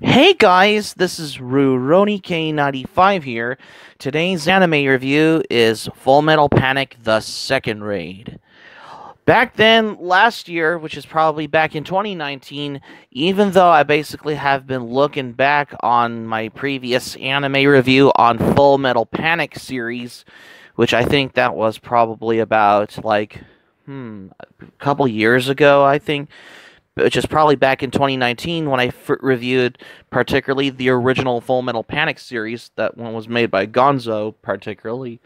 Hey guys, this is Rurouni K95 here. Today's anime review is Full Metal Panic The Second Raid. Back then, last year, which is probably back in 2019, even though I basically have been looking back on my previous anime review on Full Metal Panic series, which I think that was probably about like hmm, a couple years ago, I think which is probably back in 2019 when I f- reviewed particularly the original Full Metal Panic series. That one was made by Gonzo, particularly.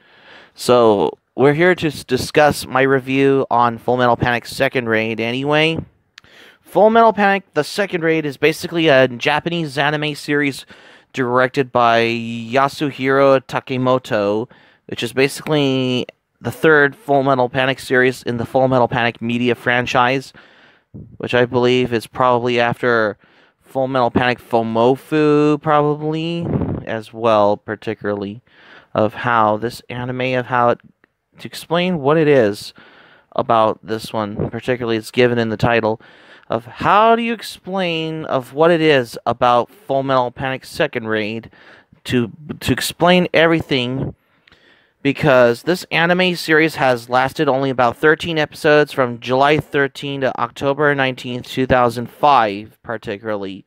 So we're here to discuss my review on Full Metal Panic Second Raid. Anyway, Full Metal Panic The Second Raid is basically a Japanese anime series directed by Yasuhiro Takemoto, which is basically the third Full Metal Panic series in the Full Metal Panic media franchise which I believe is probably after Full Metal Panic Fumofu, probably as well, particularly of how this anime of how it to explain what it is about this one, particularly it's given in the title of how do you explain of what it is about Full Metal Panic Second Raid to to explain everything because this anime series has lasted only about 13 episodes from July 13 to October 19th, 2005, particularly.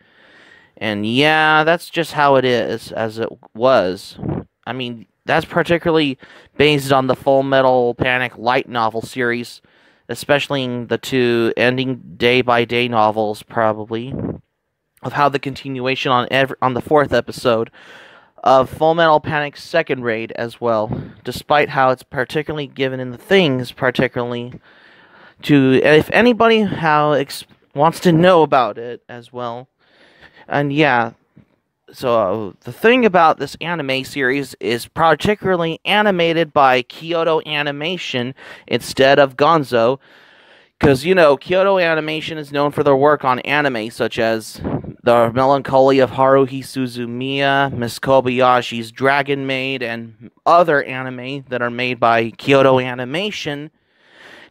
And yeah, that's just how it is, as it was. I mean, that's particularly based on the Full Metal Panic light novel series, especially in the two ending day by day novels, probably, of how the continuation on every, on the fourth episode of Full Metal Panic's second raid as well, despite how it's particularly given in the things, particularly to if anybody how wants to know about it as well. And yeah, so uh, the thing about this anime series is particularly animated by Kyoto Animation instead of Gonzo. Because, you know, Kyoto Animation is known for their work on anime such as the Melancholy of Haruhi Suzumiya, Miss Kobayashi's Dragon Maid, and other anime that are made by Kyoto Animation.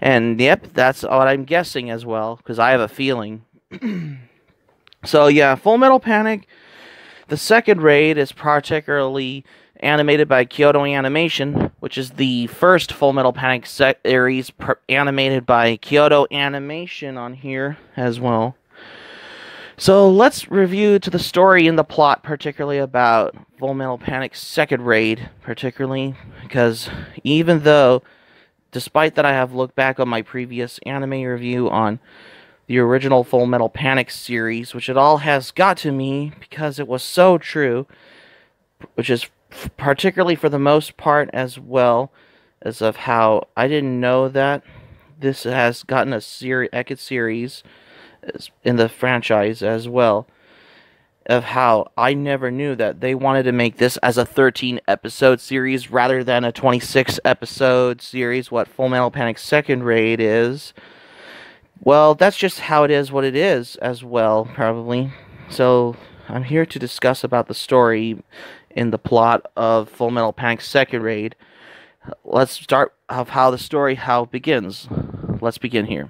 And yep, that's what I'm guessing as well, because I have a feeling. so yeah, Full Metal Panic. The second raid is particularly animated by Kyoto Animation, which is the first Full Metal Panic series animated by Kyoto Animation on here as well. So let's review to the story and the plot, particularly about Full Metal Panic's second raid, particularly because even though, despite that, I have looked back on my previous anime review on the original Full Metal Panic series, which it all has got to me because it was so true, which is particularly for the most part as well as of how I didn't know that this has gotten a Ekid series in the franchise as well of how I never knew that they wanted to make this as a 13 episode series rather than a 26 episode series, what Full Metal Panic Second Raid is. Well, that's just how it is what it is as well, probably. So, I'm here to discuss about the story in the plot of Full Metal Panic Second Raid. Let's start of how the story how begins. Let's begin here.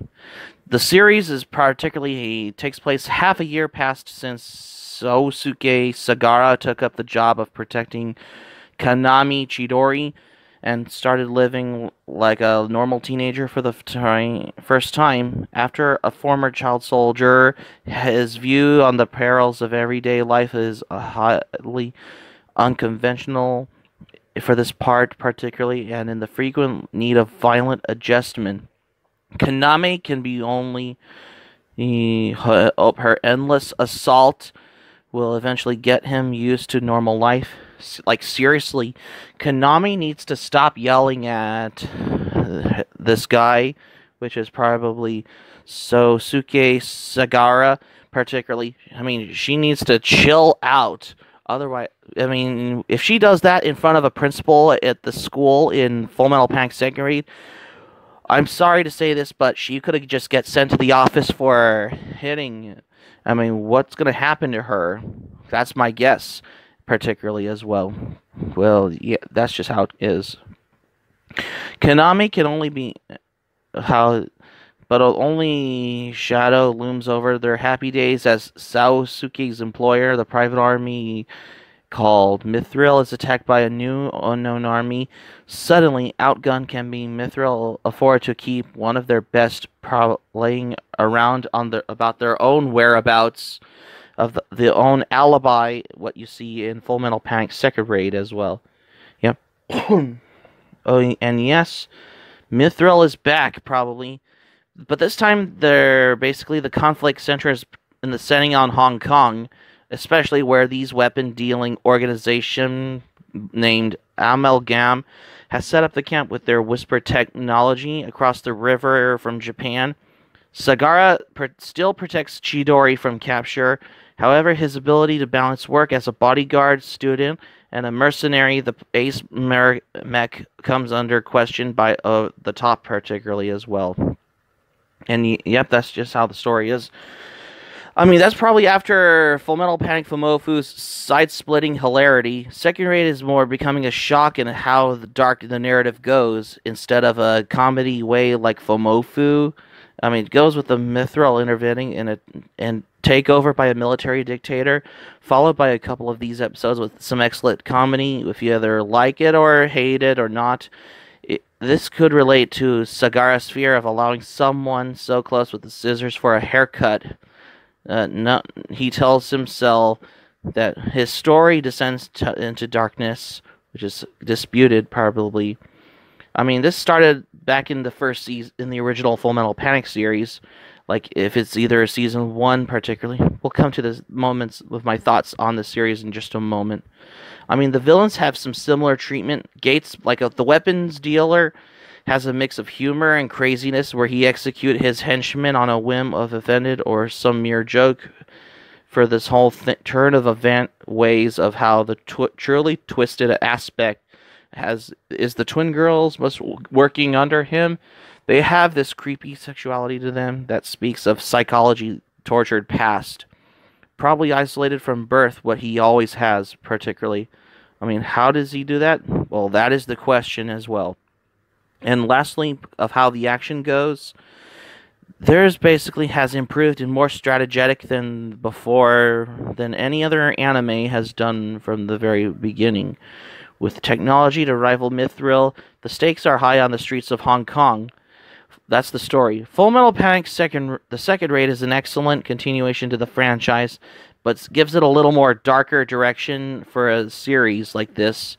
The series is particularly takes place half a year past since Sosuke Sagara took up the job of protecting Kaname Chidori and started living like a normal teenager for the first time after a former child soldier. His view on the perils of everyday life is highly unconventional for this part, particularly, and in the frequent need of violent adjustment. Kaname can be only eh, her, her endless assault will eventually get him used to normal life. Like seriously, Konami needs to stop yelling at this guy, which is probably Sosuke Sagara, particularly. I mean, she needs to chill out. Otherwise, I mean, if she does that in front of a principal at the school in Full Metal Panic Second Raid, I'm sorry to say this, but she could have just get sent to the office for hitting. I mean, what's going to happen to her? That's my guess, particularly as well. Well, yeah, that's just how it is. Konami can only be how but only shadow looms over their happy days as Sosuke's employer, the private army called Mithril, is attacked by a new unknown army. Suddenly, outgunned can be Mithril afford to keep one of their best prowling around on the about their own whereabouts of the, the own alibi, what you see in Full Metal Panic Second Raid as well. Yep. oh, and yes, Mithril is back probably, but this time they're basically the conflict centers in the setting on Hong Kong, especially where these weapon dealing organization named Amalgam has set up the camp with their whisper technology across the river from Japan. Sagara still protects Chidori from capture However, his ability to balance work as a bodyguard student and a mercenary, the ace mech, comes under question by uh, the top particularly as well. And yep, that's just how the story is. I mean, that's probably after Full Metal Panic Fumofu's side-splitting hilarity. Second Raid is more becoming a shock in how the dark the narrative goes, instead of a comedy way like Fumofu. I mean, it goes with the mithril intervening in it and takeover by a military dictator, followed by a couple of these episodes with some excellent comedy. If you either like it or hate it or not, it, this could relate to Sagara's fear of allowing someone so close with the scissors for a haircut. Uh, no, he tells himself that his story descends into darkness, which is disputed probably. I mean, this started back in the first season in the original Full Metal Panic series. Like if it's either a season one particularly we'll come to the moments with my thoughts on the series in just a moment. I mean the villains have some similar treatment. Gates like a, the weapons dealer has a mix of humor and craziness where he execute his henchmen on a whim of offended or some mere joke for this whole th- turn of event ways of how the tw- truly twisted aspect has is the twin girls working under him they have this creepy sexuality to them that speaks of psychology tortured past. Probably isolated from birth, what he always has, particularly. I mean, how does he do that? Well, that is the question as well. And lastly, of how the action goes, theirs basically has improved and more strategic than before, than any other anime has done from the very beginning. With technology to rival Mithril, the stakes are high on the streets of Hong Kong that's the story. Full Metal Panic second the second raid is an excellent continuation to the franchise, but gives it a little more darker direction for a series like this.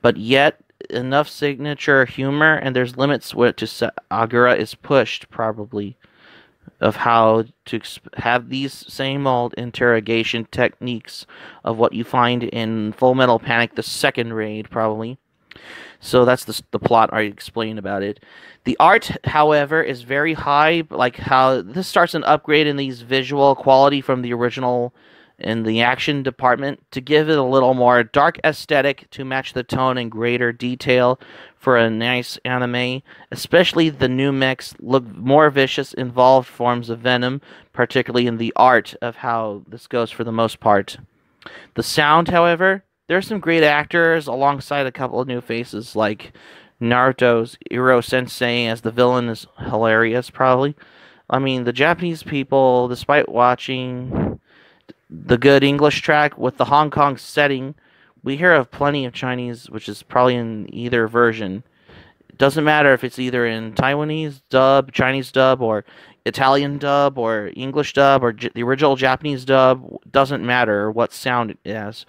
But yet enough signature humor, and there's limits where to Agura is pushed probably of how to have these same old interrogation techniques of what you find in Full Metal Panic the second raid probably. So that's the, the plot I explained about it. The art, however, is very high, like how this starts an upgrade in these visual quality from the original in the action department to give it a little more dark aesthetic to match the tone and greater detail for a nice anime. Especially the new mechs look more vicious, involved forms of venom, particularly in the art of how this goes for the most part. The sound, however, there's some great actors alongside a couple of new faces like Naruto's Iro Sensei as the villain is hilarious, probably. I mean, the Japanese people, despite watching the good English track with the Hong Kong setting, we hear of plenty of Chinese, which is probably in either version. It doesn't matter if it's either in Taiwanese dub, Chinese dub, or Italian dub, or English dub, or J- the original Japanese dub. Doesn't matter what sound it has.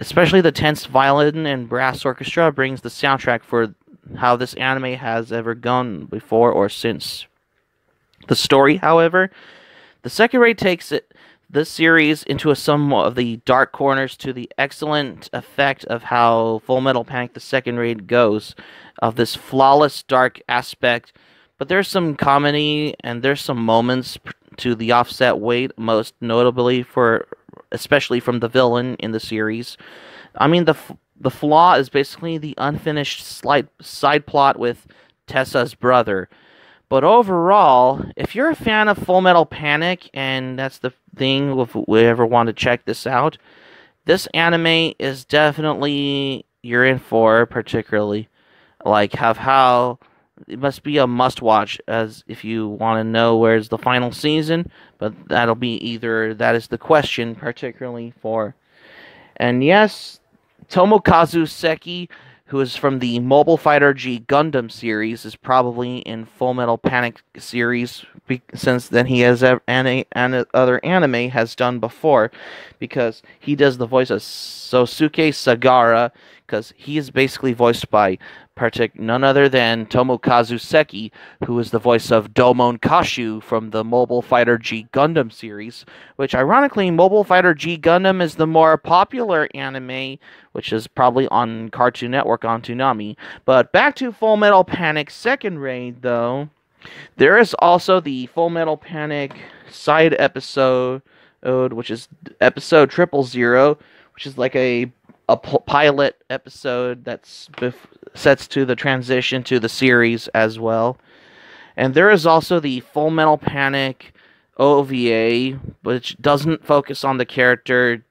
Especially the tense violin and brass orchestra brings the soundtrack for how this anime has ever gone before or since. The story, however, the second raid takes it this series into a some of the dark corners to the excellent effect of how Full Metal Panic the second raid goes, of this flawless dark aspect. But there's some comedy and there's some moments to the offset weight, most notably for especially from the villain in the series. I mean, the the flaw is basically the unfinished slight side plot with Tessa's brother. But overall, if you're a fan of Full Metal Panic, and that's the thing if we ever want to check this out, this anime is definitely you're in for, particularly like have how it must be a must watch as if you want to know where's the final season, but that'll be either that is the question particularly for. And yes, Tomokazu Seki who is from the Mobile Fighter G Gundam series, is probably in Full Metal Panic series since then he has any, any other anime has done before, because he does the voice of Sosuke Sagara, because he is basically voiced by partic- none other than Tomokazu Seki, who is the voice of Domon Kasshu from the Mobile Fighter G Gundam series, which ironically, Mobile Fighter G Gundam is the more popular anime, which is probably on Cartoon Network on Toonami. But back to Full Metal Panic Second Raid, though. There is also the Full Metal Panic side episode, which is episode triple zero, which is like a a pilot episode that's sets to the transition to the series as well. And there is also the Full Metal Panic OVA, which doesn't focus on the character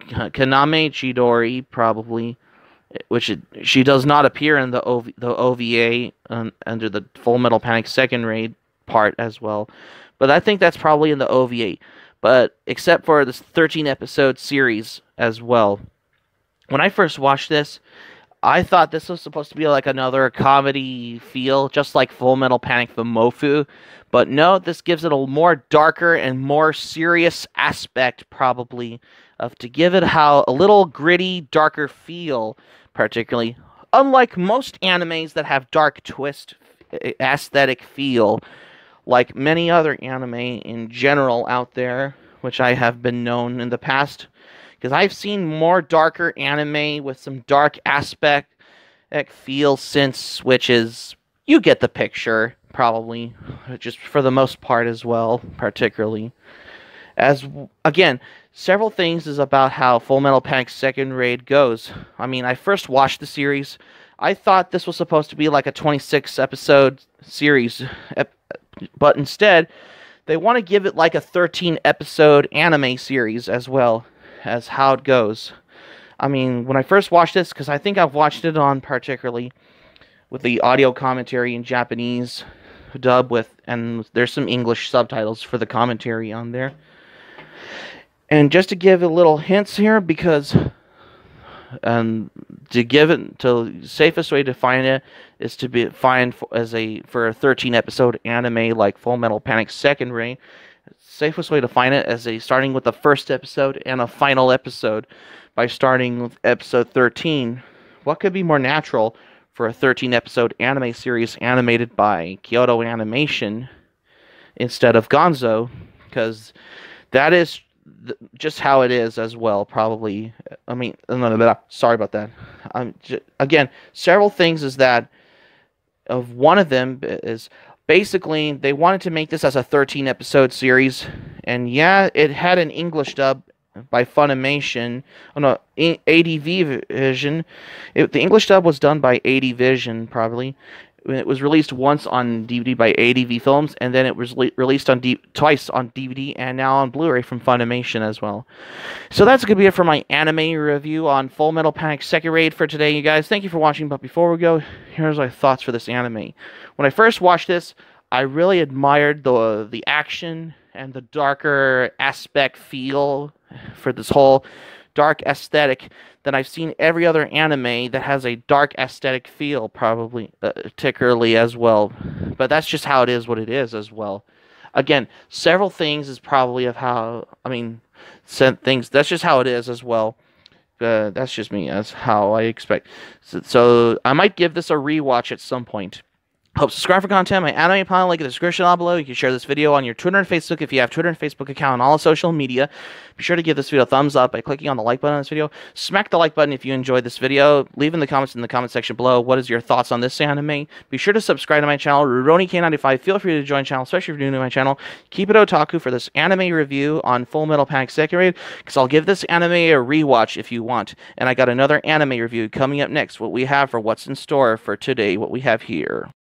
Kaname Chidori, probably, which it, she does not appear in the OV, the OVA um, under the Full Metal Panic second raid part as well. But I think that's probably in the OVA. But except for this 13 episode series as well when I first watched this, I thought this was supposed to be like another comedy feel, just like Full Metal Panic Fumofu. But no, this gives it a more darker and more serious aspect, probably, of to give it how a little gritty, darker feel, particularly. Unlike most animes that have dark twist eh, eh, aesthetic feel, like many other anime in general out there, which I have been known in the past because I've seen more darker anime with some dark aspect feel since, which is you get the picture probably, just for the most part as well, particularly. As again, several things is about how Full Metal Panic Second Raid goes. I mean, I first watched the series. I thought this was supposed to be like a 26 episode series, but instead, they want to give it like a 13 episode anime series as well as how it goes. I mean, when I first watched this, because I think I've watched it on particularly with the audio commentary in Japanese dub with, and there's some English subtitles for the commentary on there. And just to give a little hints here, because and to give it to safest way to find it is to be find as a for a 13 episode anime like Full Metal Panic Second Raid safest way to find it is a starting with the first episode and a final episode by starting with episode 13. What could be more natural for a 13 episode anime series animated by Kyoto Animation instead of Gonzo? Because that is th- just how it is as well, probably. I mean, sorry about that. J- again, several things is that of one of them is basically they wanted to make this as a 13 episode series and yeah it had an english dub by funimation oh no adv vision. It, the english dub was done by ADVision probably it was released once on DVD by ADV Films, and then it was le- released on D- twice on DVD and now on Blu-ray from Funimation as well. So that's gonna be it for my anime review on Full Metal Panic Second Raid for today, you guys. Thank you for watching. But before we go, here's my thoughts for this anime. When I first watched this, I really admired the the action and the darker aspect feel for this whole dark aesthetic than I've seen every other anime that has a dark aesthetic feel, probably, uh, particularly as well. But that's just how it is, what it is as well. Again, several things is probably of how, I mean, things, that's just how it is as well. Uh, that's just me, that's how I expect. So, so I might give this a rewatch at some point. Hope subscribe for content. My anime panel link in the description down below. You can share this video on your Twitter and Facebook if you have Twitter and Facebook account and all social media. Be sure to give this video a thumbs up by clicking on the like button on this video. Smack the like button if you enjoyed this video. Leave in the comments in the comment section below what is your thoughts on this anime. Be sure to subscribe to my channel, RurouniK95. Feel free to join channel, especially if you're new to my channel. Keep it otaku for this anime review on Full Metal Panic Raid because I'll give this anime a rewatch if you want. And I got another anime review coming up next. What we have for what's in store for today, what we have here.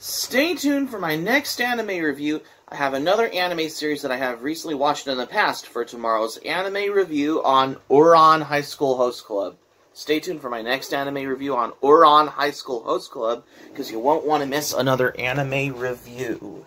Stay tuned for my next anime review. I have another anime series that I have recently watched in the past for tomorrow's anime review on Ouran High School Host Club. Stay tuned for my next anime review on Ouran High School Host Club because you won't want to miss another anime review.